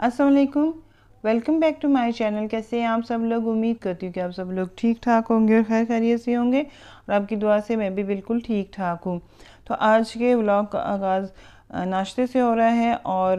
असलकुम welcome back to my channel. कैसे हैं आप सब लोग? उम्मीद करती हूँ कि आप सब लोग ठीक ठाक होंगे और खैर खैरियत से होंगे और आपकी दुआ से मैं भी बिल्कुल ठीक ठाक हूँ। तो आज के व्लॉग का आगाज़ नाश्ते से हो रहा है और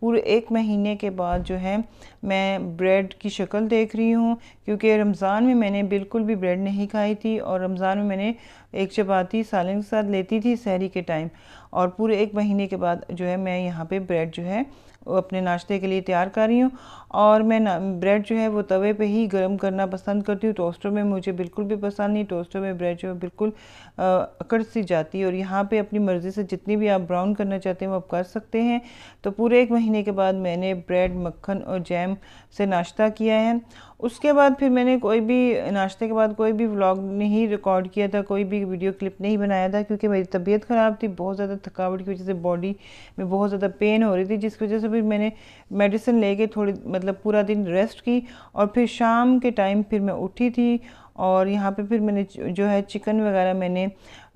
पूरे एक महीने के बाद जो है मैं ब्रेड की शक्ल देख रही हूँ क्योंकि रमज़ान में मैंने बिल्कुल भी ब्रेड नहीं खाई थी और रमज़ान में मैंने एक चपाती सालन के साथ लेती थी सहरी के टाइम और पूरे एक महीने के बाद जो है मैं यहाँ पे ब्रेड जो है अपने नाश्ते के लिए तैयार कर रही हूँ। और मैं ब्रेड जो है वो तवे पे ही गर्म करना पसंद करती हूँ। टोस्टर में मुझे बिल्कुल भी पसंद नहीं टोस्टर में ब्रेड जो है बिल्कुल अकड़ सी जाती है। और यहाँ पे अपनी मर्ज़ी से जितनी भी आप ब्राउन करना चाहते हैं वो आप कर सकते हैं। तो पूरे एक महीने के बाद मैंने ब्रेड, मक्खन और जैम से नाश्ता किया है। उसके बाद फिर मैंने कोई भी नाश्ते के बाद कोई भी व्लॉग नहीं रिकॉर्ड किया था, कोई भी वीडियो क्लिप नहीं बनाया था, क्योंकि मेरी तबीयत ख़राब थी, बहुत ज़्यादा थकावट की वजह से बॉडी में बहुत ज़्यादा पेन हो रही थी, जिसकी वजह से फिर मैंने मेडिसिन लेके थोड़ी मतलब पूरा दिन रेस्ट की और फिर शाम के टाइम फिर मैं उठी थी और यहाँ पे फिर मैंने जो है चिकन वगैरह मैंने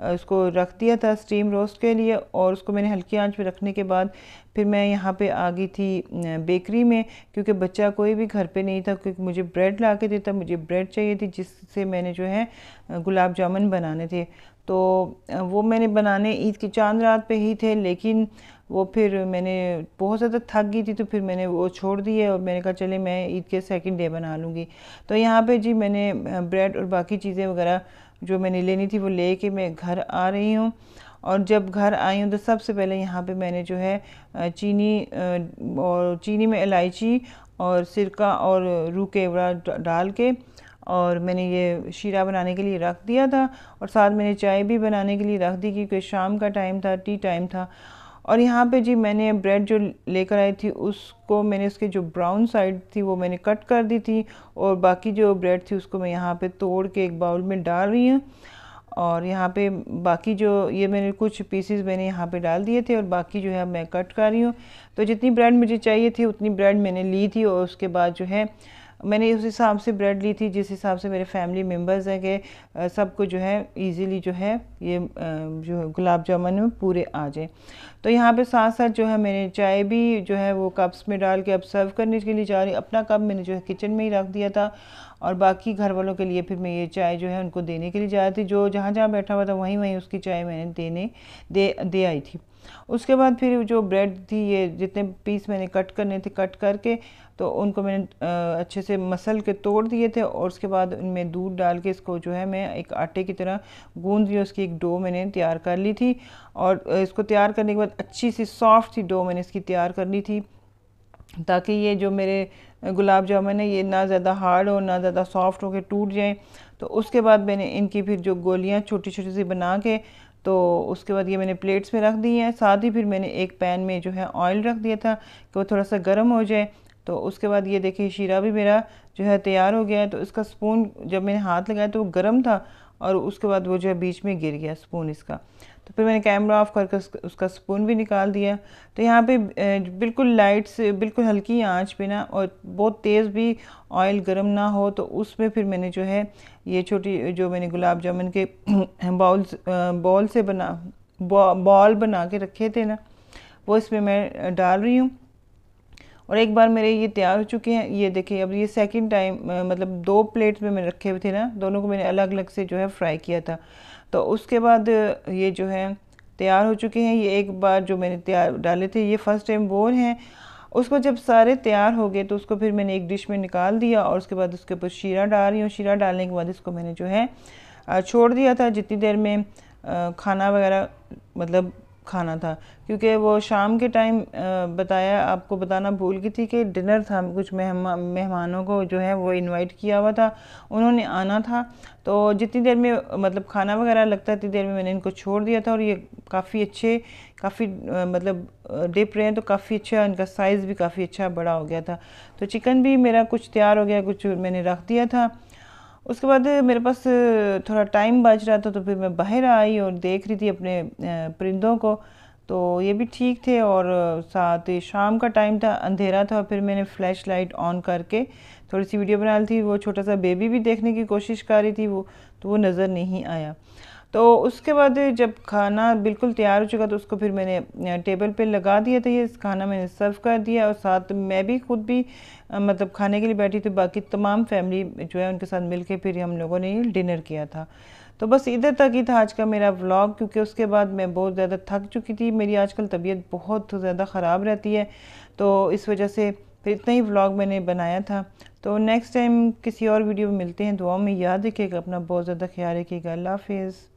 उसको रख दिया था स्टीम रोस्ट के लिए और उसको मैंने हल्की आँच पे रखने के बाद फिर मैं यहाँ पे आ गई थी बेकरी में क्योंकि बच्चा कोई भी घर पे नहीं था क्योंकि मुझे ब्रेड ला के देता, मुझे ब्रेड चाहिए थी जिससे मैंने जो है गुलाब जामुन बनाने थे। तो वो मैंने बनाने ईद की चाँद रात पे ही थे, लेकिन वो फिर मैंने बहुत ज़्यादा थक गई थी तो फिर मैंने वो छोड़ दिए और मैंने कहा, चले, मैं ईद के सेकंड डे बना लूँगी। तो यहाँ पे जी मैंने ब्रेड और बाकी चीज़ें वगैरह जो मैंने लेनी थी, वो ले के मैं घर आ रही हूँ। और जब घर आई हूँ तो सबसे पहले यहाँ पे मैंने जो है चीनी और चीनी में इलायची और सिरका और रू केवड़ा डाल के और मैंने ये शीरा बनाने के लिए रख दिया था और साथ मैंने चाय भी बनाने के लिए रख दी क्योंकि शाम का टाइम था टी टाइम था। और यहाँ पे जी मैंने ब्रेड जो लेकर आई थी, उसको मैंने उसके जो ब्राउन साइड थी, वो मैंने कट कर दी थी और बाकी जो ब्रेड थी, उसको मैं यहाँ पे तोड़ के एक बाउल में डाल रही हूँ। और यहाँ पे बाकी जो ये मैंने कुछ पीसेस मैंने यहाँ पे डाल दिए थे और बाकी जो है मैं कट कर रही हूँ। तो जितनी ब्रेड मुझे चाहिए थी, उतनी ब्रेड मैंने ली थी और उसके बाद जो है मैंने उस हिसाब से ब्रेड ली थी, जिस हिसाब से मेरे फैमिली मेंबर्स हैं कि सबको जो है ईजीली जो है ये जो है गुलाब जामुन में पूरे आ जाए। तो यहाँ पे साथ साथ जो है मैंने चाय भी जो है वो कप्स में डाल के अब सर्व करने के लिए जा रही अपना कप मैंने जो है किचन में ही रख दिया था। और बाकी घर वालों के लिए फिर मैं ये चाय जो है उनको देने के लिए जा रही थी। जो जहाँ जहाँ बैठा हुआ था, वहीं वहीं उसकी चाय मैंने देने, दे दे आई थी। उसके बाद फिर जो ब्रेड थी, ये जितने पीस मैंने कट करने थे, कट करके तो उनको मैंने अच्छे से मसल के तोड़ दिए थे और उसके बाद उनमें दूध डाल के इसको जो है मैं एक आटे की तरह गूंद दी उसकी एक डो मैंने तैयार कर ली थी और इसको तैयार करने के बाद अच्छी सी सॉफ्ट सी डो मैंने इसकी तैयार कर ली थी ताकि ये जो मेरे गुलाब जामुन है, ये ना ज़्यादा हार्ड हो, ना ज़्यादा सॉफ्ट हो के टूट जाए। तो उसके बाद मैंने इनकी फिर जो गोलियाँ छोटी छोटी सी बना के तो उसके बाद ये मैंने प्लेट्स में रख दी हैं। साथ ही फिर मैंने एक पैन में जो है ऑयल रख दिया था कि वो थोड़ा सा गर्म हो जाए। तो उसके बाद ये देखिए शीरा भी मेरा जो है तैयार हो गया है। तो इसका स्पून जब मैंने हाथ लगाया तो वो गर्म था और उसके बाद वो जो है बीच में गिर गया स्पून इसका। तो फिर मैंने कैमरा ऑफ़ करके उसका स्पून भी निकाल दिया। तो यहाँ पे बिल्कुल लाइट से, बिल्कुल हल्की आँच पे ना और बहुत तेज़ भी ऑयल गर्म ना हो तो उसमें फिर मैंने जो है ये छोटी, जो मैंने गुलाब जामुन के बाउल्स बॉल से बना बॉल बना के रखे थे ना, वो इसमें मैं डाल रही हूँ। और एक बार मेरे ये तैयार हो चुके हैं, ये देखिए अब ये सेकंड टाइम मतलब दो प्लेट्स में मैंने रखे हुए थे ना, दोनों को मैंने अलग अलग से जो है फ्राई किया था। तो उसके बाद ये जो है तैयार हो चुके हैं, ये एक बार जो मैंने तैयार डाले थे, ये फ़र्स्ट टाइम वो हैं। उसको जब सारे तैयार हो गए तो उसको फिर मैंने एक डिश में निकाल दिया और उसके बाद उसके ऊपर शीरा डाल रही हूँ। शीरा डालने के बाद इसको मैंने जो है छोड़ दिया था। जितनी देर में खाना वगैरह मतलब खाना था। क्योंकि वो शाम के टाइम बताया, आपको बताना भूल गई थी कि डिनर था, कुछ मेहमा, मेहमानों को जो है वो इनवाइट किया हुआ था, उन्होंने आना था। तो जितनी देर में मतलब खाना वगैरह लगता इतनी देर में मैंने इनको छोड़ दिया था और ये काफ़ी अच्छे, काफ़ी मतलब डिप रहे हैं तो काफ़ी अच्छा इनका साइज़ भी काफ़ी अच्छा बड़ा हो गया था। तो चिकन भी मेरा कुछ तैयार हो गया, कुछ मैंने रख दिया था। उसके बाद मेरे पास थोड़ा टाइम बच रहा था तो फिर मैं बाहर आई और देख रही थी अपने परिंदों को। तो ये भी ठीक थे और साथ ही शाम का टाइम था, अंधेरा था फिर मैंने फ्लैश लाइट ऑन करके थोड़ी सी वीडियो बना ली थी। वो छोटा सा बेबी भी देखने की कोशिश कर रही थी वो तो वो नज़र नहीं आया। तो उसके बाद जब खाना बिल्कुल तैयार हो चुका तो उसको फिर मैंने टेबल पे लगा दिया था ये। खाना मैंने सर्व कर दिया और साथ मैं भी खुद भी मतलब खाने के लिए बैठी थी। बाकी तमाम फैमिली जो है उनके साथ मिल के फिर हम लोगों ने डिनर किया था। तो बस इधर तक ही था आज का मेरा व्लॉग, क्योंकि उसके बाद मैं बहुत ज़्यादा थक चुकी थी। मेरी आजकल तबीयत बहुत ज़्यादा ख़राब रहती है तो इस वजह से फिर इतना ही व्लॉग मैंने बनाया था। तो नेक्स्ट टाइम किसी और वीडियो में मिलते हैं। दुआ में याद रखिएगा, अपना बहुत ज़्यादा ख्याल रखिएगा। अल्लाह हाफिज़।